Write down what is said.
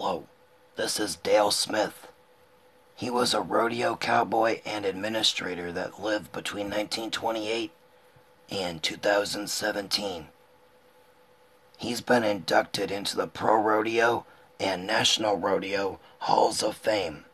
Hello, this is Dale Smith. He was a rodeo cowboy and administrator that lived between 1928 and 2017. He's been inducted into the Pro Rodeo and National Rodeo Halls of Fame.